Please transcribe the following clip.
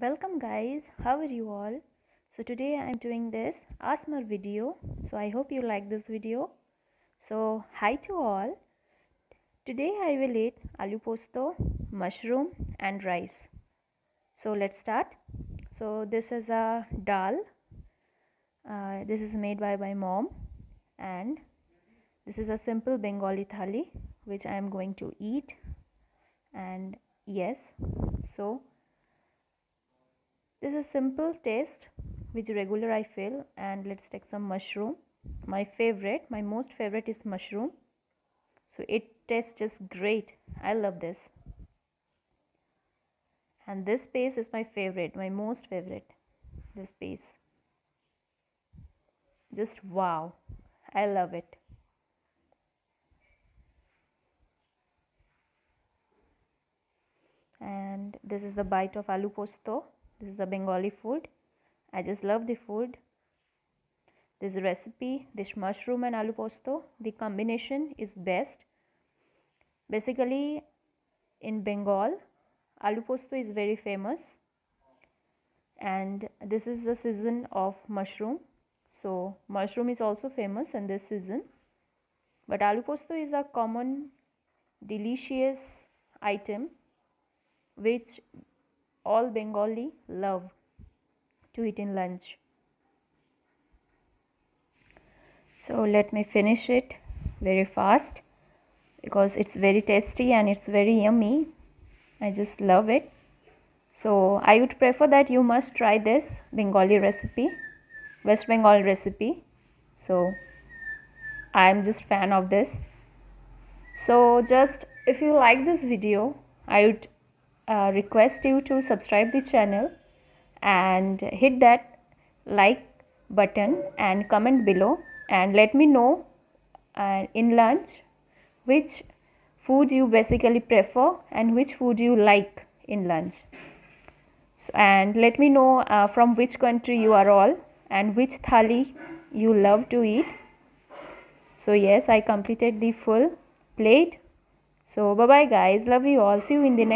welcome guys. How are you all? So today i'm doing this asmr video. So i hope you like this video. So hi to all. Today i will eat aloo posto mushroom and rice. So let's start. So this is a dal. Uh, this is made by my mom. And this is a simple bengali thali which i am going to eat. And yes so this is a simple taste which regular I feel and let's take some mushroom. My favorite my most favorite is mushroom. So it tastes just great. I love this. And this paste is my favorite my most favorite this paste just wow. I love it. And this is the bite of aloo posto this is the bengali food. I just love the food. This recipe this mushroom and aloo posto the combination is best. Basically in bengal aloo posto is very famous. And this is the season of mushroom. So mushroom is also famous in this season. But aloo posto is a common delicious item which all Bengali love to eat in lunch. So let me finish it very fast because it's very tasty and it's very yummy. I just love it. So I would prefer that you must try this Bengali recipe, West Bengal recipe. So I am just fan of this. So just if you like this video, I would uh, request you to subscribe the channel and hit that like button and comment below and let me know uh, in lunch which food you basically prefer and which food you like in lunch. So, and let me know uh, from which country you are all and which thali you love to eat. So yes i completed the full plate. So bye bye guys. Love you all. See you in the next